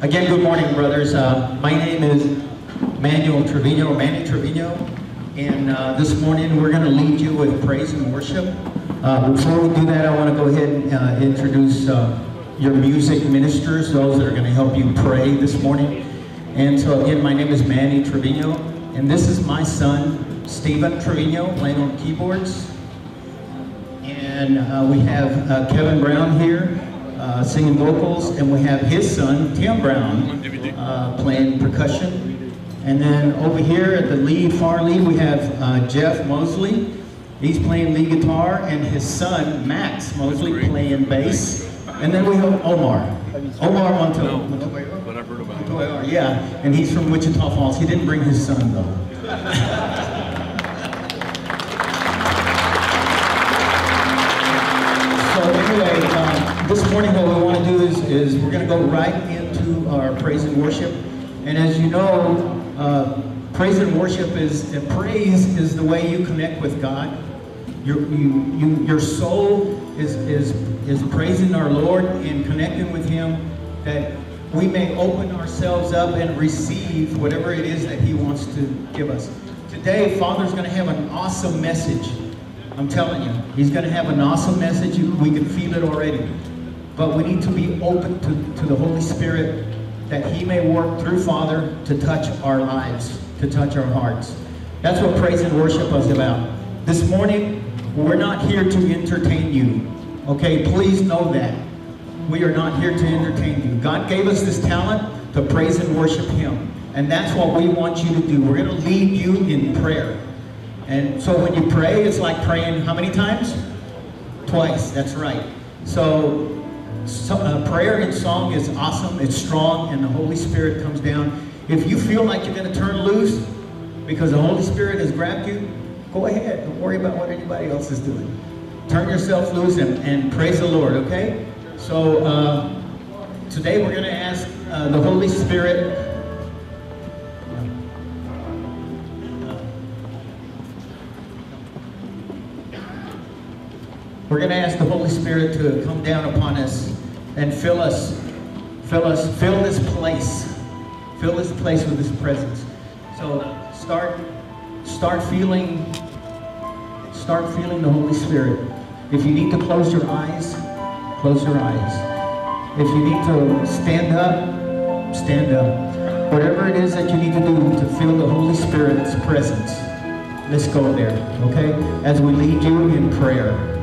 Again, good morning, brothers. Uh, my name is Manuel Trevino, Manny Trevino, and uh, this morning we're going to lead you with praise and worship. Uh, before we do that, I want to go ahead and uh, introduce uh, your music ministers, those that are going to help you pray this morning. And so again, my name is Manny Trevino, and this is my son, Stephen Trevino, playing on keyboards. And uh, we have Kevin Brown here uh, singing vocals, and we have his son, Tim Brown, uh, playing percussion. And then over here at the lead, far lead, we have uh, Jeff Mosley. He's playing lead guitar, and his son, Max Mosley, playing bass. And then we have Omar. Omar Montoya. No, but I've heard about. Montoya, yeah, and he's from Wichita Falls. He didn't bring his son, though. this morning what we want to do is, is we're going to go right into our praise and worship. And as you know, uh, praise and worship is, and praise is the way you connect with God. Your, you, you, your soul is, is, is praising our Lord and connecting with Him that we may open ourselves up and receive whatever it is that He wants to give us. Today, Father's going to have an awesome message. I'm telling you, he's going to have an awesome message. We can feel it already. But we need to be open to, to the Holy Spirit that he may work through Father to touch our lives, to touch our hearts. That's what praise and worship is about. This morning, we're not here to entertain you. Okay, please know that. We are not here to entertain you. God gave us this talent to praise and worship him. And that's what we want you to do. We're going to lead you in prayer. And so when you pray, it's like praying how many times? Twice, that's right. So, so uh, prayer and song is awesome, it's strong, and the Holy Spirit comes down. If you feel like you're going to turn loose because the Holy Spirit has grabbed you, go ahead. Don't worry about what anybody else is doing. Turn yourself loose and, and praise the Lord, okay? So uh, today we're going to ask uh, the Holy Spirit We're going to ask the Holy Spirit to come down upon us and fill us, fill us, fill this place, fill this place with His presence. So start, start feeling, start feeling the Holy Spirit. If you need to close your eyes, close your eyes. If you need to stand up, stand up. Whatever it is that you need to do to feel the Holy Spirit's presence, let's go there, okay? As we lead you in prayer.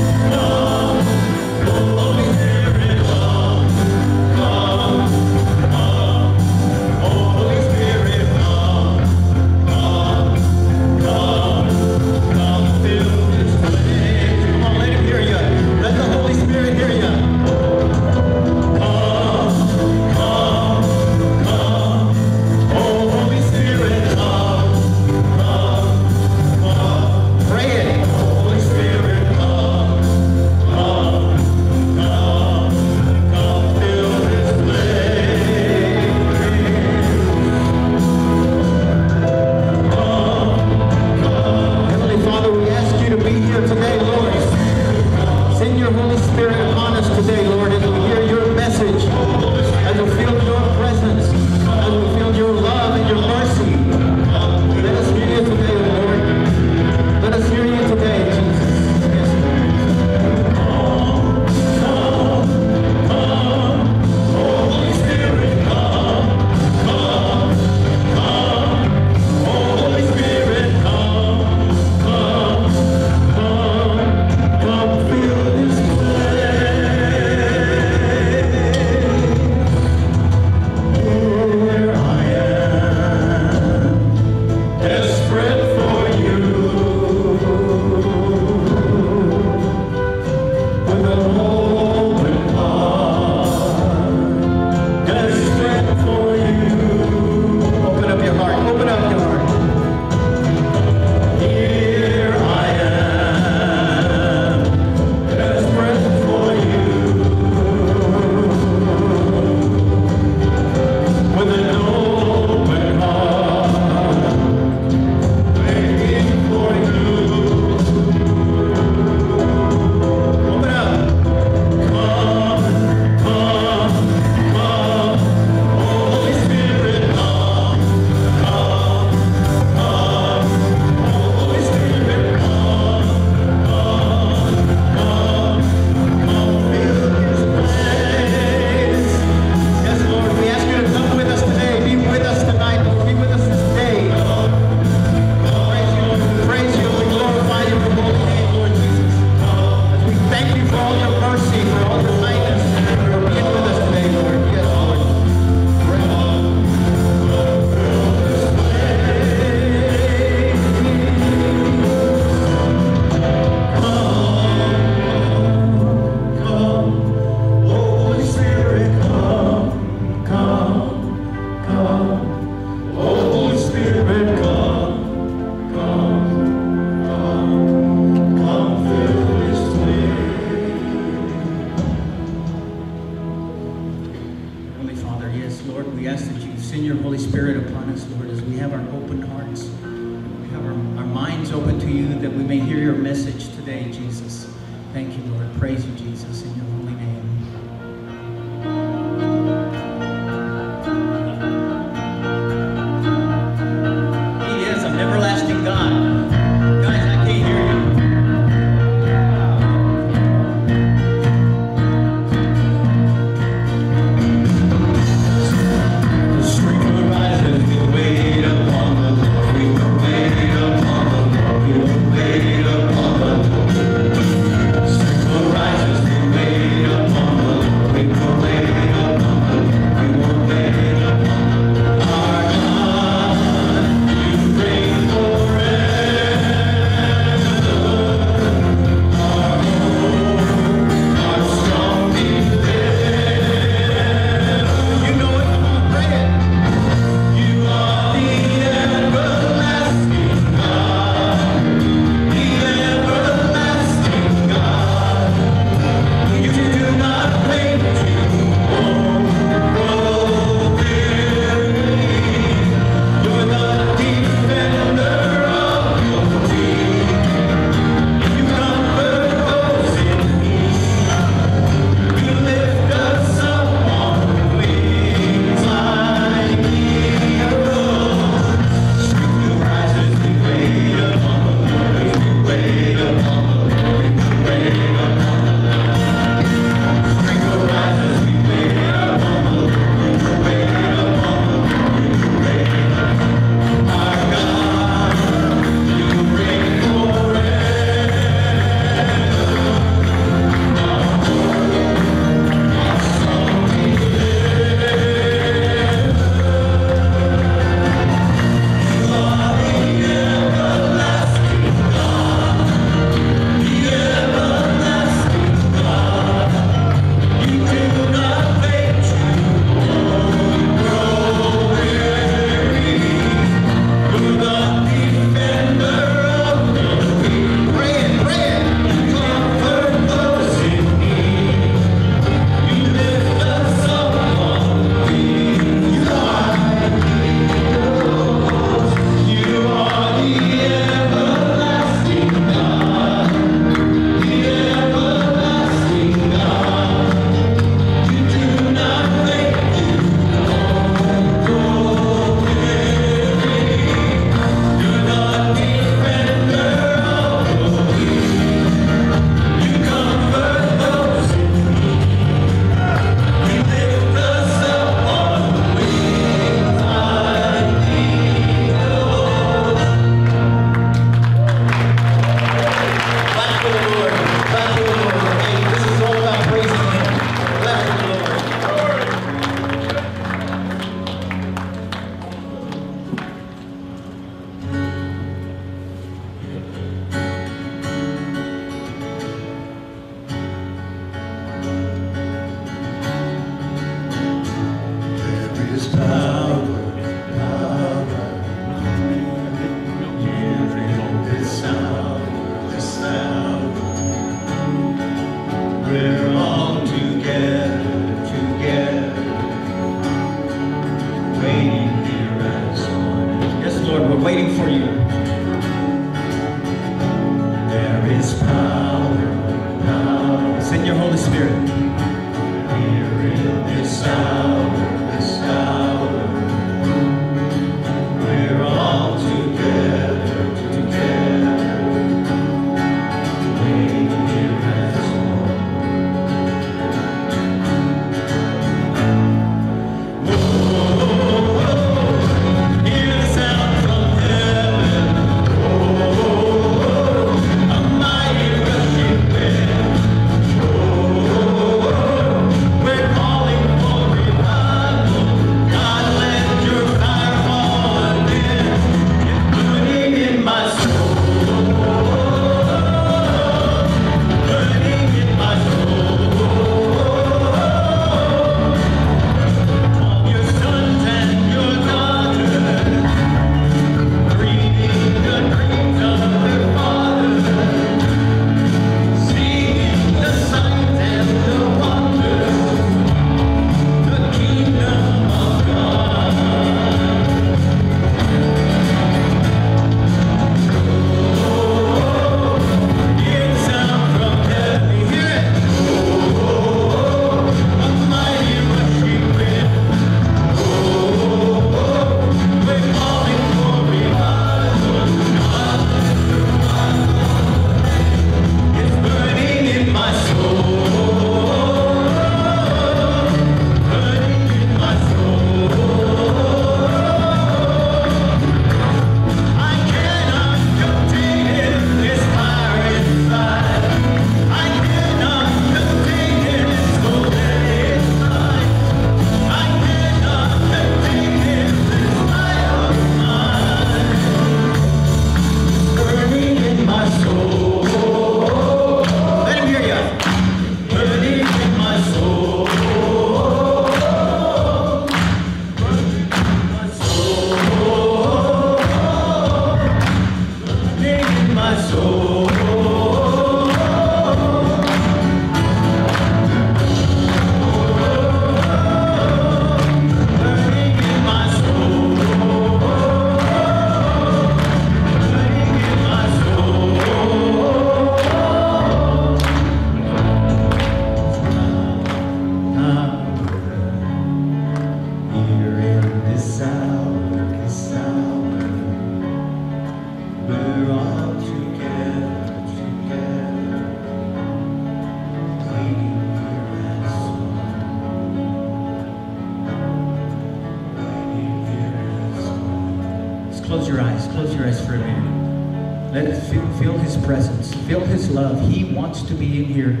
love. He wants to be in here.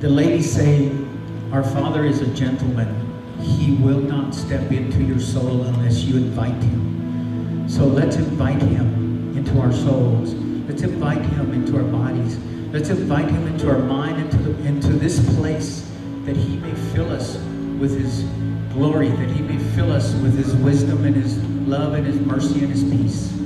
The ladies say, Our Father is a gentleman. He will not step into your soul unless you invite him. So let's invite him into our souls. Let's invite him into our bodies. Let's invite him into our mind, into, the, into this place that he may fill us with his glory, that he may fill us with his wisdom and his love and his mercy and his peace.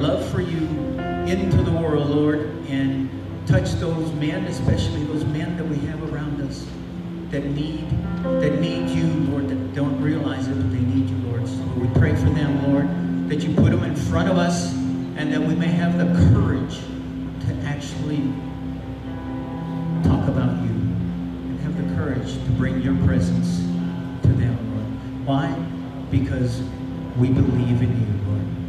Love for you into the world, Lord, and touch those men, especially those men that we have around us that need, that need you, Lord, that don't realize it, but they need you, Lord. So we pray for them, Lord, that you put them in front of us and that we may have the courage to actually talk about you and have the courage to bring your presence to them, Lord. Why? Because we believe in you, Lord.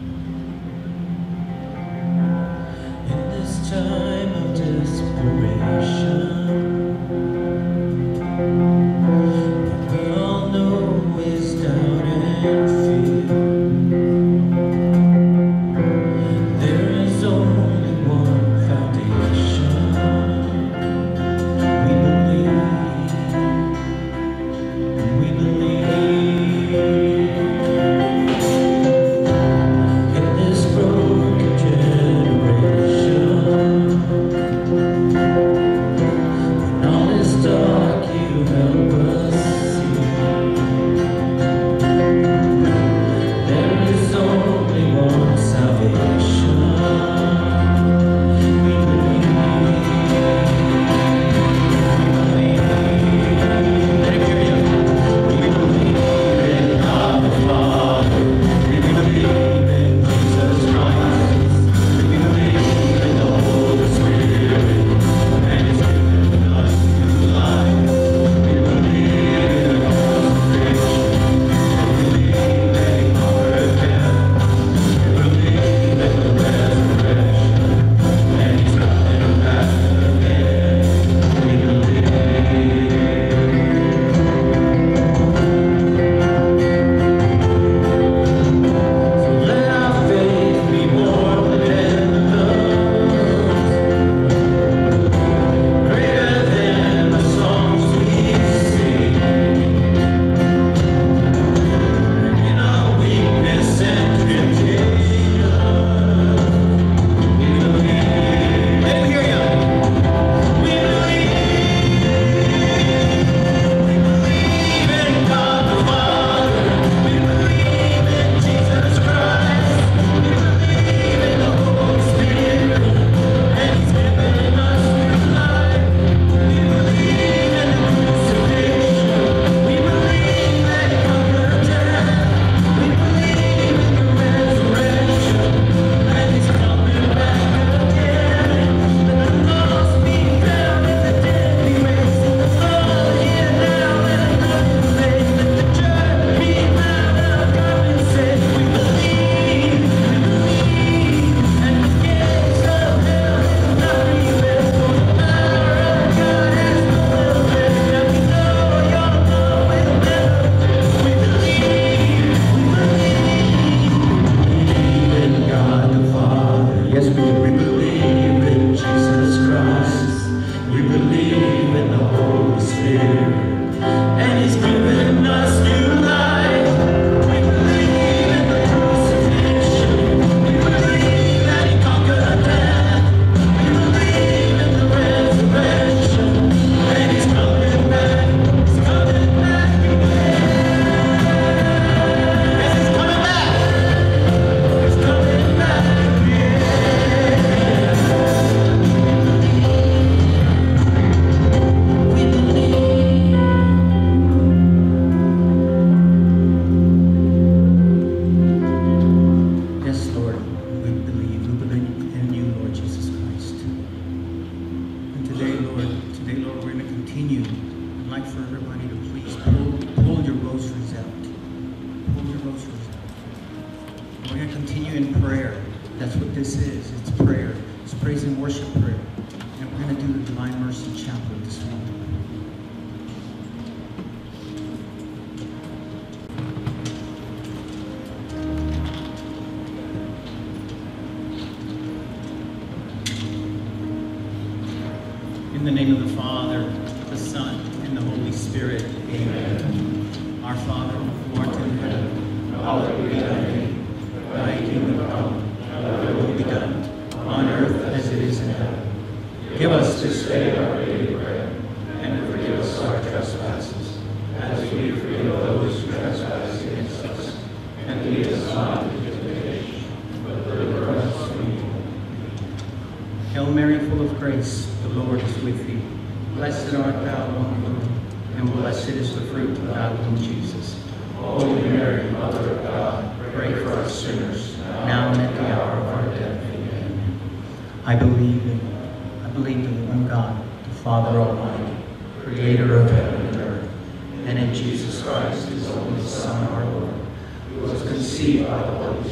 the fountain Jesus. Holy Mary, Mother of God, pray for us sinners, now and at the hour of our death. Amen. I believe in, I believe in one God, the Father Almighty, creator of heaven and earth, and in Jesus Christ, his only Son, our Lord, who was conceived by the Holy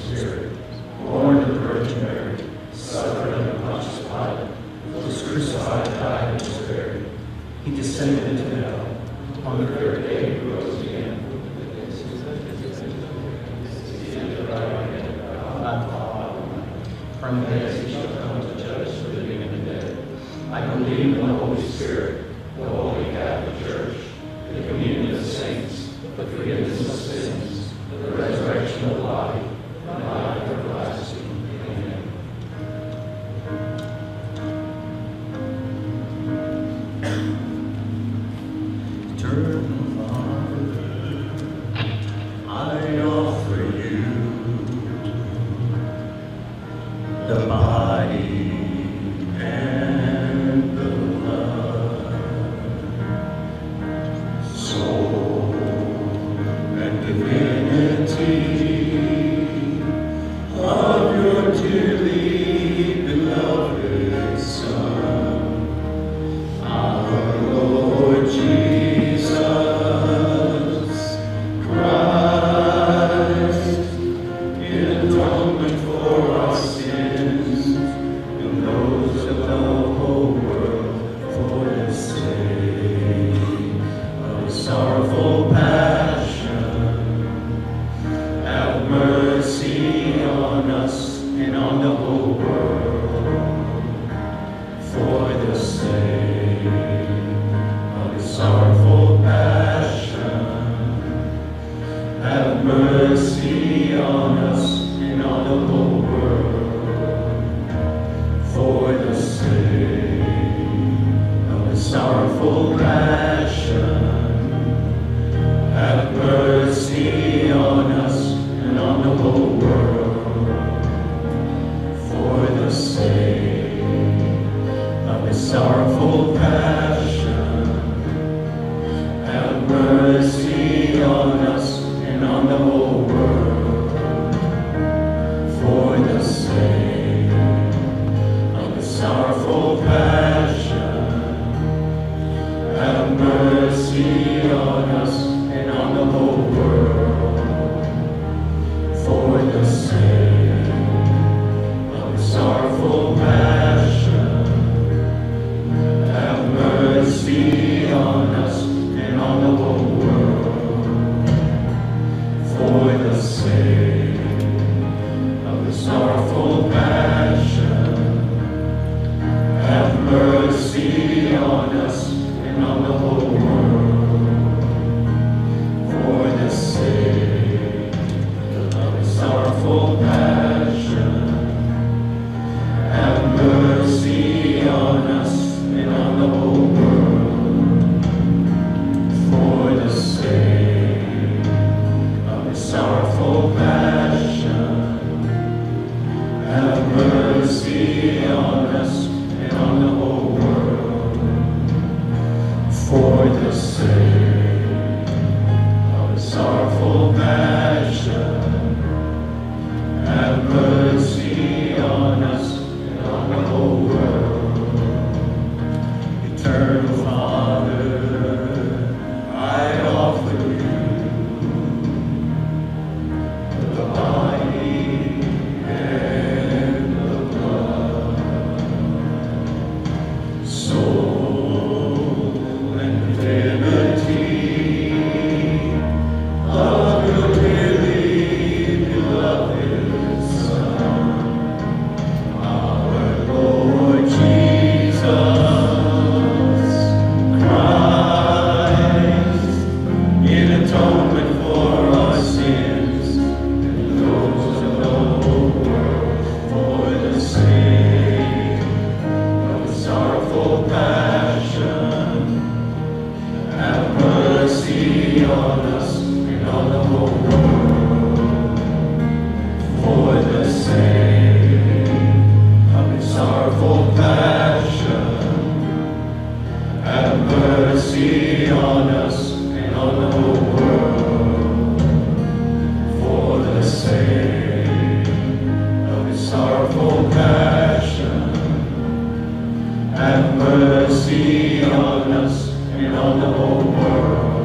Have mercy on us and on the whole world.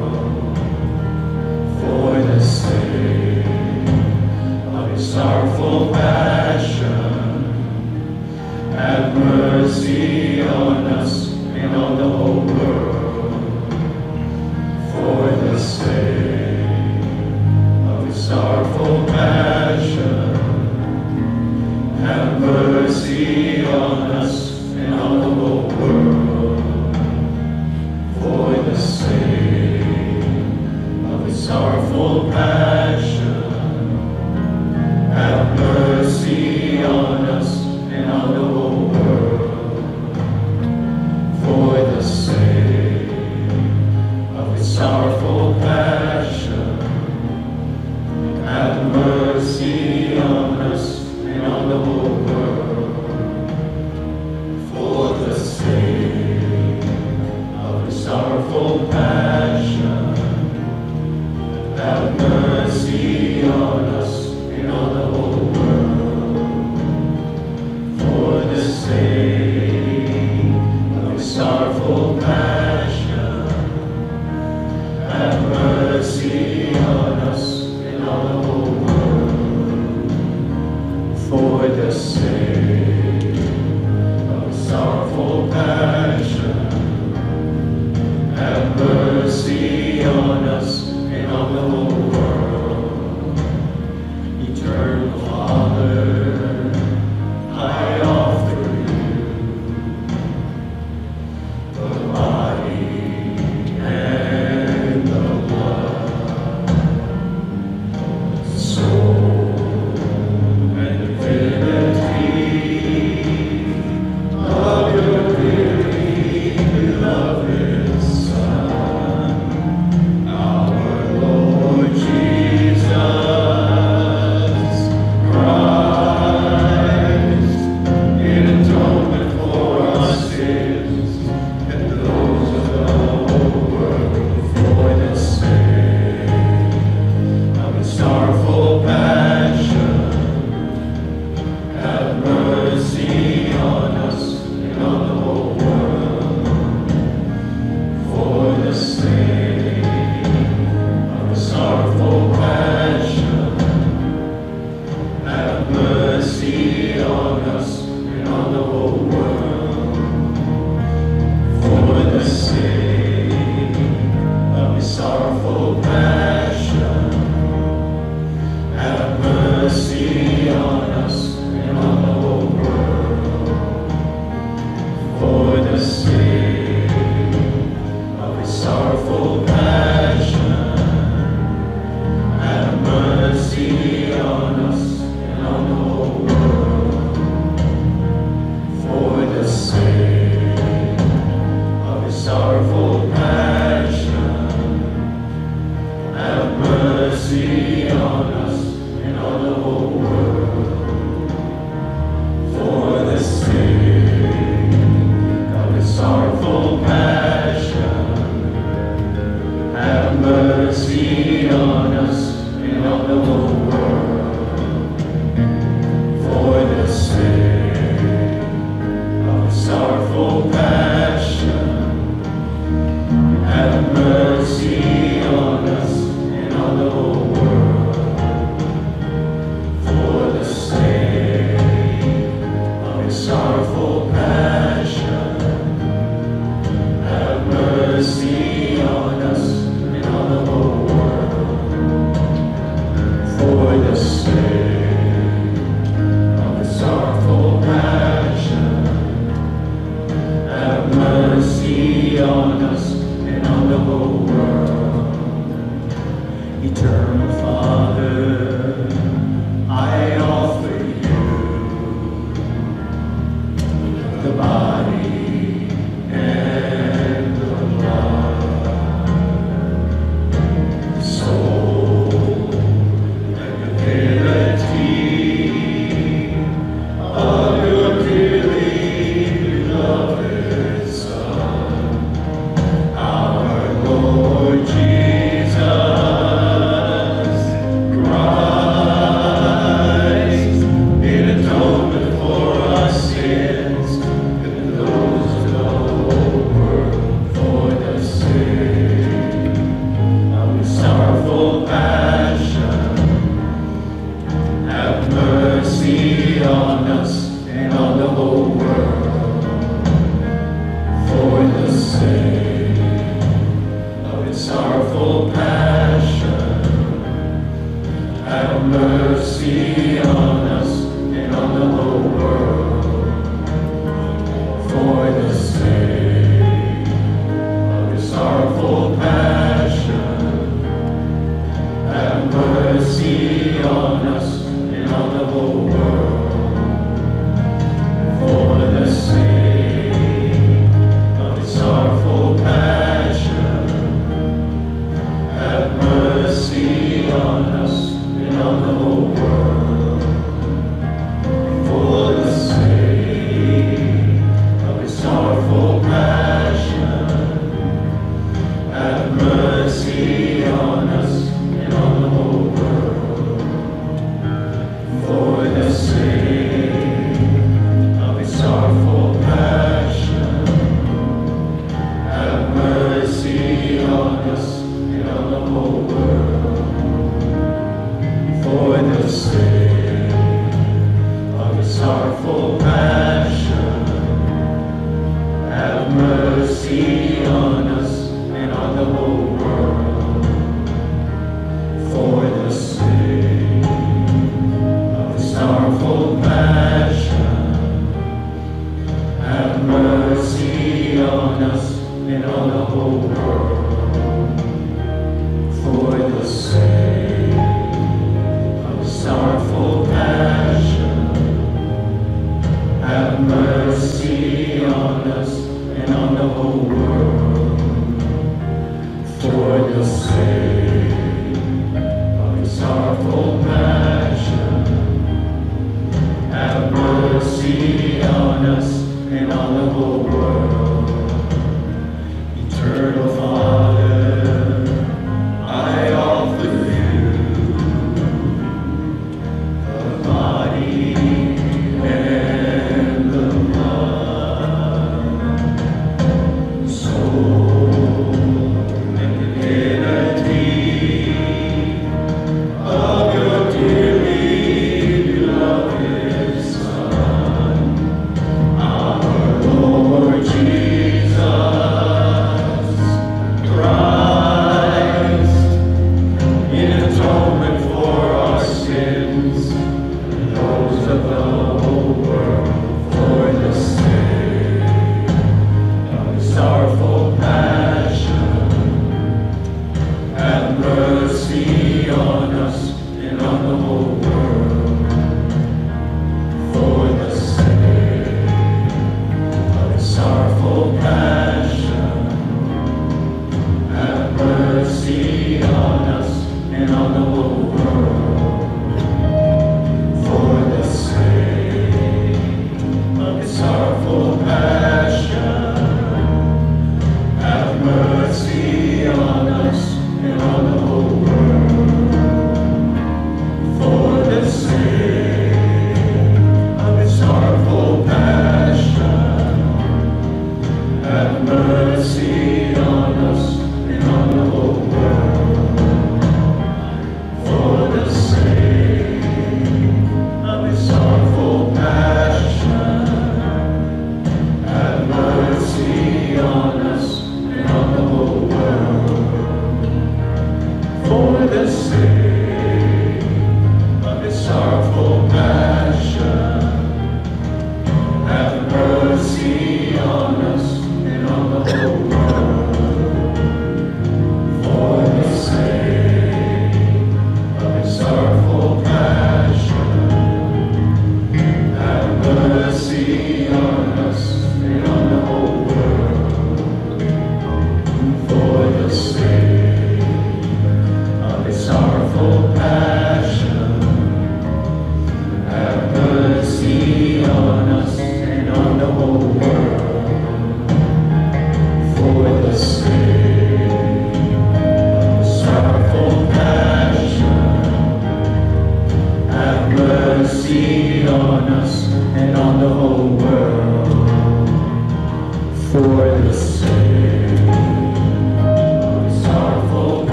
powerful man.